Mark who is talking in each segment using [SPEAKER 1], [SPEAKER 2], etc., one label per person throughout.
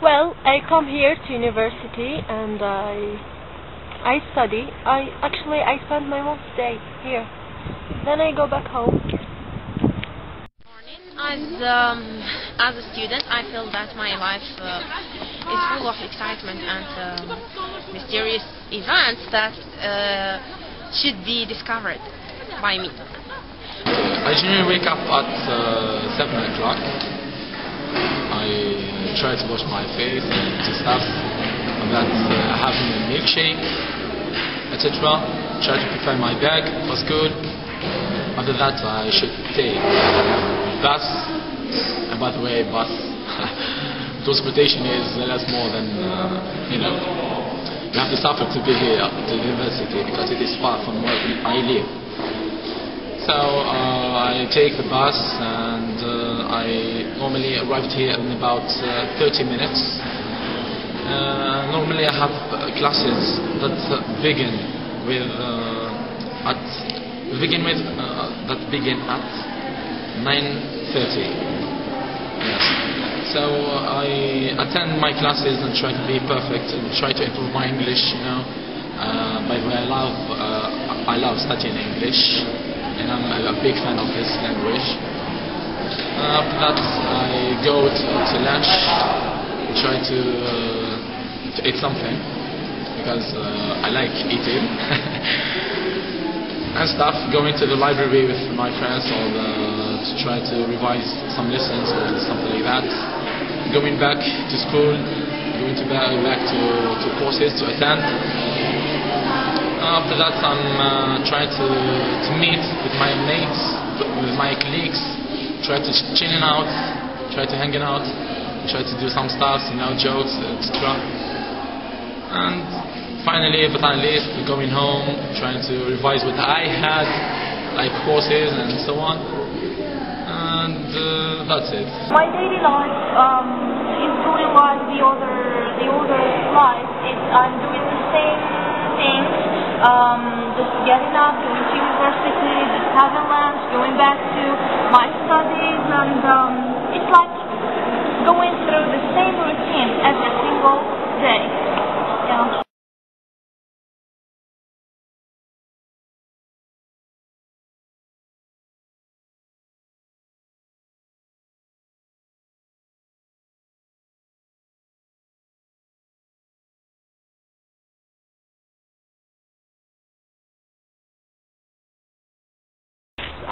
[SPEAKER 1] Well, I come here to university and I I study. I actually I spend my whole day here. Then I go back home.
[SPEAKER 2] As um, as a student, I feel that my life uh, is full of excitement and um, mysterious events that uh, should be discovered by me.
[SPEAKER 3] I generally wake up at uh, 7 o'clock. I try to wash my face and do stuff. That's uh, having a milkshake, etc. Try to prepare my bag for good. After that, I should take bus. And by the way, bus transportation is less more than, uh, you know, you have to suffer to be here to the university because it is far from where I live. So uh, I take the bus I normally arrived here in about uh, 30 minutes. Uh, normally I have uh, classes that uh, begin with at begin with that begin at 9:30. Yes. So I attend my classes and try to be perfect and try to improve my English. You know. by the way, I love I love studying English and I'm a big fan of this language. Uh, after that, I go to, to lunch, try to, uh, to eat something because uh, I like eating and stuff. Going to the library with my friends or the, to try to revise some lessons or something like that. Going back to school, going to back, back to, to courses to attend after that I'm uh, trying to, to meet with my mates, with my colleagues, try to chilling out, try to hanging out, try to do some stuff, you know, jokes, etc. And finally, but not least, going home, trying to revise what I had, like courses and so on. And uh, that's it.
[SPEAKER 4] My daily life um, is going like the other, the other life. It's, I'm doing the same things um, just getting up, going to university, just having lunch, going back to my studies, and um, it's like going through the same routine every single day.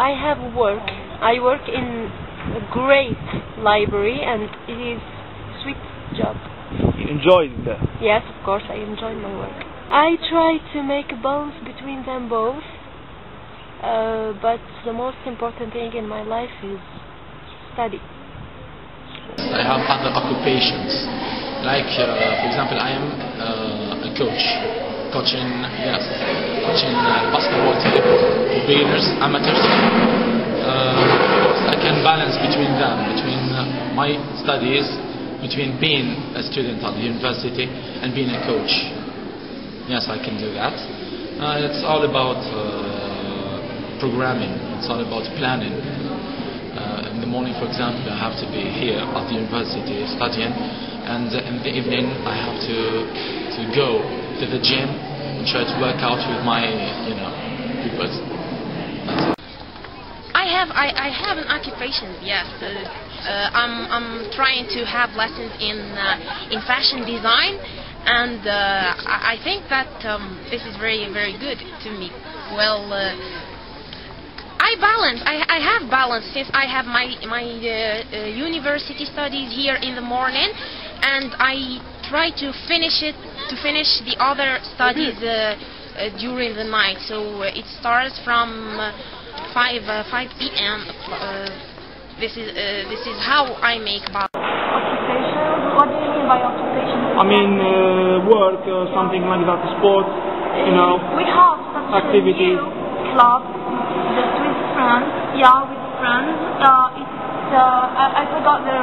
[SPEAKER 1] I have work. I work in a great library and it is sweet job.
[SPEAKER 5] You enjoy it there?
[SPEAKER 1] Yes, of course, I enjoy my work. I try to make a balance between them both, uh, but the most important thing in my life is study.
[SPEAKER 3] I have other occupations, like uh, for example, I am uh, a coach, coaching yes, coaching uh, basketball team beginners, amateurs. Uh, I can balance between them, between uh, my studies, between being a student at the university and being a coach. Yes, I can do that. Uh, it's all about uh, programming. It's all about planning. Uh, in the morning, for example, I have to be here at the university studying, and in the evening I have to to go to the gym and try to work out with my, you know, pupils.
[SPEAKER 2] I have I, I have an occupation. Yes, uh, uh, I'm I'm trying to have lessons in uh, in fashion design, and uh, I, I think that um, this is very very good to me. Well, uh, I balance. I, I have balance since I have my my uh, university studies here in the morning, and I try to finish it to finish the other studies uh, uh, during the night. So uh, it starts from uh, 5 uh, 5 p.m. Uh, this is uh, this is how I make balance.
[SPEAKER 4] Occupation? What do you mean by occupation?
[SPEAKER 5] I mean, uh, work, something like that, sport, you know.
[SPEAKER 4] We have such
[SPEAKER 5] activities.
[SPEAKER 4] a club, just with friends. Yeah, with friends. Uh, it's uh, I, I forgot the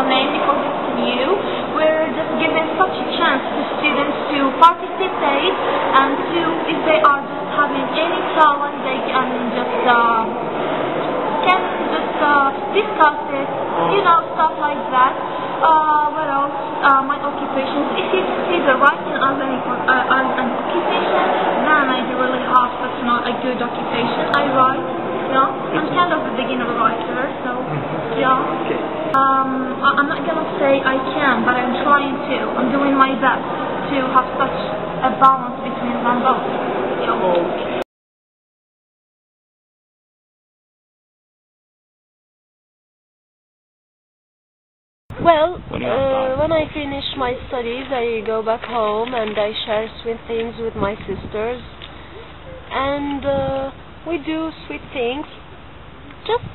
[SPEAKER 4] the name because it's new. We're just giving such a chance to students to participate and to, if they are just having any talent, they can just uh, can just uh, discuss it, you know, stuff like that. Uh, what else? Uh, my occupations. If you see the writing as an, uh, as an occupation, then I do really have such not a good occupation. I write, you know. I'm kind of a beginner writer, so yeah.
[SPEAKER 5] Okay.
[SPEAKER 4] Um, I- I'm not gonna say I can, trying to. I'm doing my best to have such a balance between them both. You know.
[SPEAKER 5] Okay.
[SPEAKER 1] Well,
[SPEAKER 5] When
[SPEAKER 1] uh, when I finish my studies, I go back home and I share sweet things with my sisters, and uh, we do sweet things. Just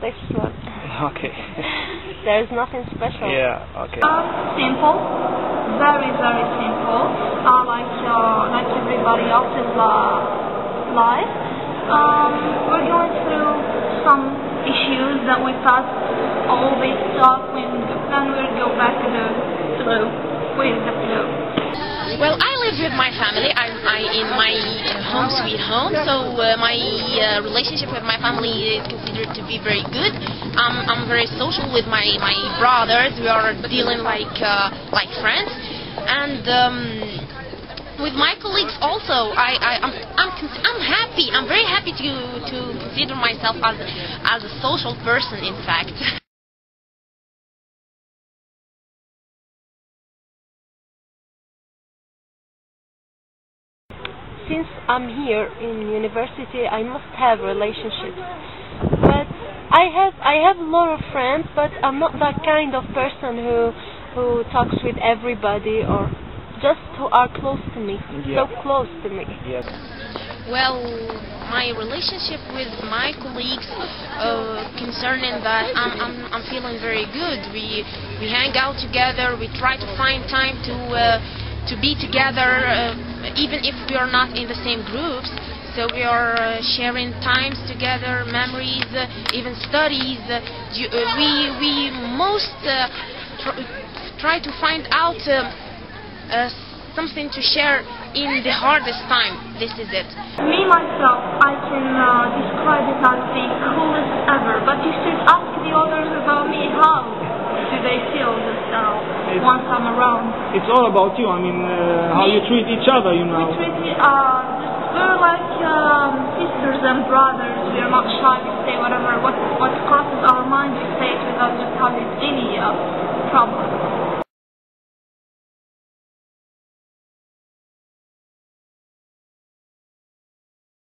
[SPEAKER 1] this one.
[SPEAKER 5] Okay.
[SPEAKER 1] There's nothing special.
[SPEAKER 5] yeah. Okay.
[SPEAKER 4] Uh, simple, very very simple. Uh, like uh, like everybody else's uh, life. Um, we're going through some issues that we pass all this stuff when then we'll go back to the flow with the flow.
[SPEAKER 2] Well, I live with my family. I'm I, in my home sweet home, so uh, my uh, relationship with my family is considered to be very good. Um, I'm very social with my, my brothers. We are dealing like uh, like friends, and um, with my colleagues also. I, I I'm I'm, cons- I'm happy. I'm very happy to to consider myself as as a social person. In fact.
[SPEAKER 1] Since I'm here in university, I must have relationships. But I have I have a lot of friends, but I'm not that kind of person who who talks with everybody or just who are close to me,
[SPEAKER 5] Yeah.
[SPEAKER 1] so close to me.
[SPEAKER 5] Yes.
[SPEAKER 2] Well, my relationship with my colleagues, uh, concerning that, I'm, I'm, I'm feeling very good. We we hang out together. We try to find time to uh, to be together, uh, even if we are not in the same groups. So we are uh, sharing times together, memories, uh, even studies. Uh, uh, we we most uh, tr- try to find out. Uh, uh, something to share in the hardest time. This is it.
[SPEAKER 4] Me myself, I can uh, describe it as the coolest ever. But you should ask the others about me. How do they feel just uh,
[SPEAKER 5] It's-
[SPEAKER 4] once I'm around?
[SPEAKER 5] It's all about you. I mean, uh, how you treat each other. You know.
[SPEAKER 4] We
[SPEAKER 5] know.
[SPEAKER 4] treat it, uh, just we're like um, sisters and brothers. We're not shy. We say whatever what what crosses our mind. We say it without just having any uh, problem.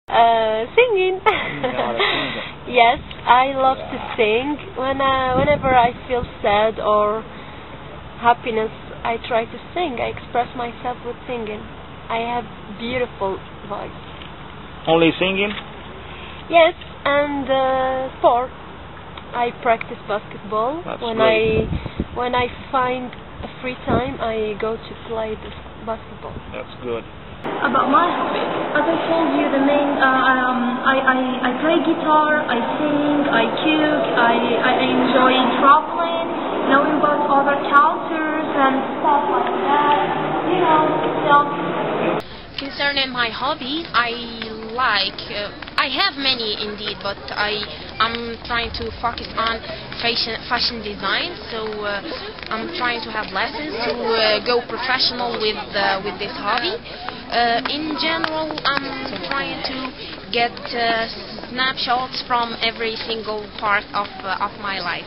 [SPEAKER 1] Uh, singing.
[SPEAKER 5] are a singer.
[SPEAKER 1] yes, I love to sing. When I, whenever I feel sad or happiness, I try to sing. I express myself with singing. I have beautiful voice.
[SPEAKER 5] Only singing.
[SPEAKER 1] Yes, and uh, sport. I practice basketball.
[SPEAKER 5] That's
[SPEAKER 1] when
[SPEAKER 5] great.
[SPEAKER 1] I when I find a free time, I go to play the basketball.
[SPEAKER 5] That's good.
[SPEAKER 4] About my hobbies, as I told you, the main uh, um, I, I I play guitar, I sing, I cook, I I enjoy traveling, knowing about other cultures and stuff like that. You know, so.
[SPEAKER 2] Concerning my hobbies, I like. Uh, I have many indeed, but I I'm trying to focus on fashion fashion design. So uh, I'm trying to have lessons to uh, go professional with uh, with this hobby. Uh, in general, I'm trying to get uh, snapshots from every single part of of my life.